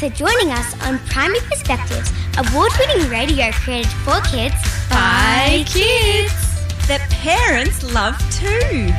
joining us on Primary Perspectives, award winning radio created for kids by kids that parents love too.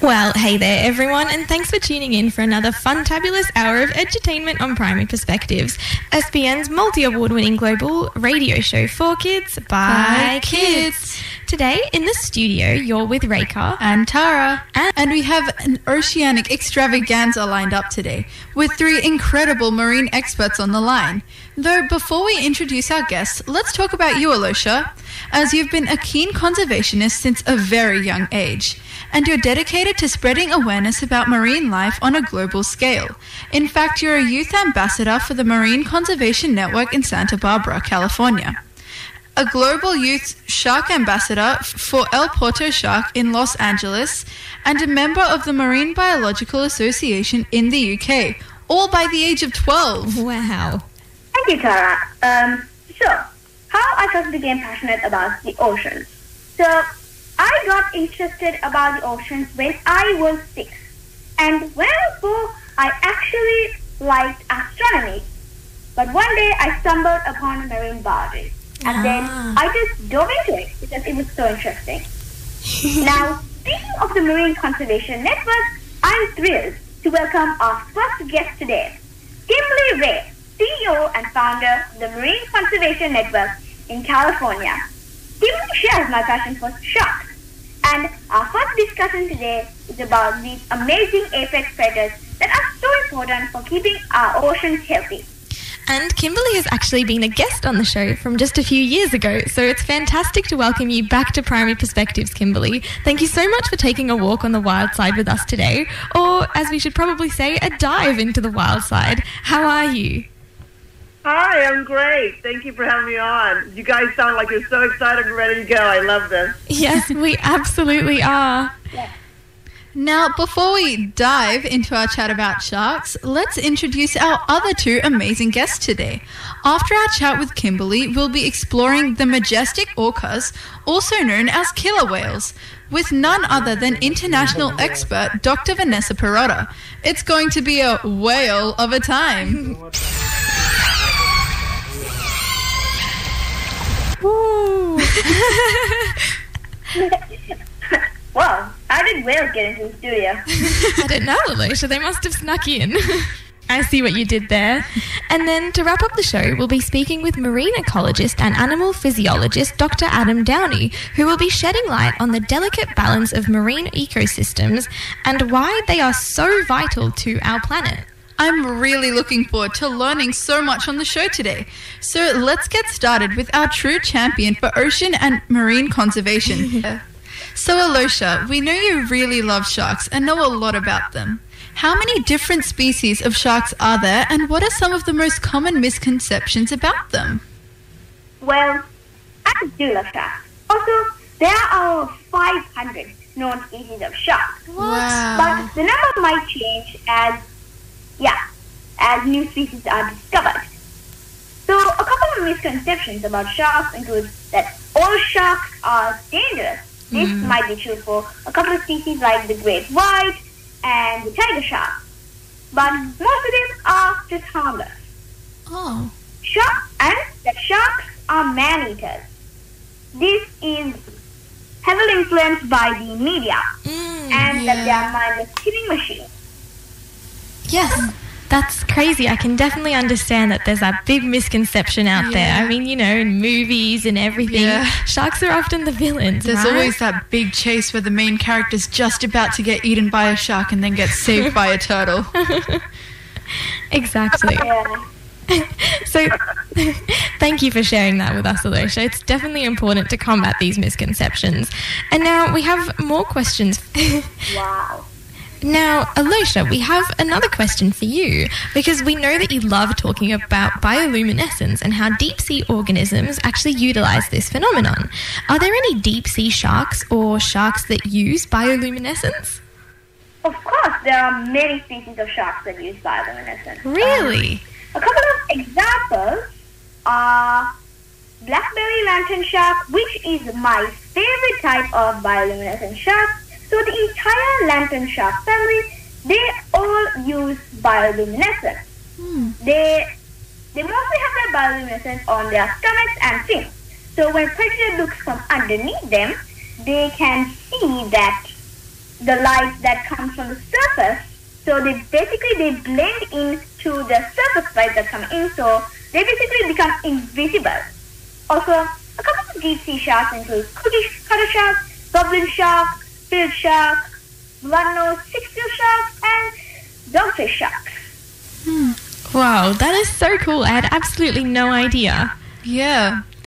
Well, hey there, everyone, and thanks for tuning in for another fun-tabulous hour of edutainment on Primary Perspectives, SBN's multi-award winning global radio show for kids by, By kids. Today in the studio, you're with Reka. and Tara. And- And we have an oceanic extravaganza lined up today with three incredible marine experts on the line. Though before we introduce our guests, let's talk about you, Alosha, as you've been a keen conservationist since a very young age. And you're dedicated to spreading awareness about marine life on a global scale. In fact, you're a youth ambassador for the Marine Conservation Network in Santa Barbara, California a global youth shark ambassador for El Porto Shark in Los Angeles, and a member of the Marine Biological Association in the UK, all by the age of 12. Wow. Thank you, Tara. Um, so, how I first became passionate about the oceans. So, I got interested about the oceans when I was six. And when I was four, I actually liked astronomy. But one day I stumbled upon marine biology. And ah. then I just dove into it because it was so interesting. now, speaking of the Marine Conservation Network, I'm thrilled to welcome our first guest today, Kimberly Ray, CEO and founder of the Marine Conservation Network in California. Kimberly shares my passion for sharks. And our first discussion today is about these amazing apex predators that are so important for keeping our oceans healthy. And Kimberly has actually been a guest on the show from just a few years ago, so it's fantastic to welcome you back to Primary Perspectives, Kimberly. Thank you so much for taking a walk on the wild side with us today, or as we should probably say, a dive into the wild side. How are you? Hi, I'm great. Thank you for having me on. You guys sound like you're so excited and ready to go. I love this. Yes, we absolutely are. Now, before we dive into our chat about sharks, let's introduce our other two amazing guests today. After our chat with Kimberly, we'll be exploring the majestic orcas, also known as killer whales, with none other than international expert Dr. Vanessa Pirotta. It's going to be a whale of a time. Woo! Wow, how did whales get into the studio? I don't know, Alosha. They must have snuck in. I see what you did there. And then to wrap up the show, we'll be speaking with marine ecologist and animal physiologist Dr. Adam Downey, who will be shedding light on the delicate balance of marine ecosystems and why they are so vital to our planet. I'm really looking forward to learning so much on the show today. So let's get started with our true champion for ocean and marine conservation. so, Alosha, we know you really love sharks and know a lot about them. How many different species of sharks are there, and what are some of the most common misconceptions about them? Well, I do love sharks. Also, there are 500 known species of sharks. Wow. But the number might change as, yeah, as new species are discovered. So a couple of misconceptions about sharks include that all sharks are dangerous. This mm. might be true for a couple of species like the great white and the tiger shark. But most of them are just harmless. Oh. Shark and that sharks are man-eaters. This is heavily influenced by the media mm, and that they are mindless killing machines. Yes. That's crazy. I can definitely understand that there's that big misconception out there. I mean, you know, in movies and everything, Yeah. sharks are often the villains. There's right? always that big chase where the main character's just about to get eaten by a shark and then gets saved by a turtle. exactly. Yeah. So, thank you for sharing that with us, Alosha. It's definitely important to combat these misconceptions. And now we have more questions. Wow. Now, Alosha, we have another question for you because we know that you love talking about bioluminescence and how deep sea organisms actually utilize this phenomenon. Are there any deep sea sharks or sharks that use bioluminescence? Of course, there are many species of sharks that use bioluminescence. Um, really? A couple of examples are blackbelly lantern shark, which is my favorite type of bioluminescent shark. So the entire lantern shark family, they all use bioluminescence. Hmm. they they mostly have their bioluminescence on their stomachs and fins. So when predator looks from underneath them, they can see that the light that comes from the surface. So they basically they blend into the surface light that come in. So they basically become invisible. Also, a couple of deep sea sharks include cookie cutter shark, goblin shark, frilled shark, blunt-nosed six-gilled shark, and dogfish sharks. Hmm. Wow, that is so cool. I had absolutely no idea. Yeah.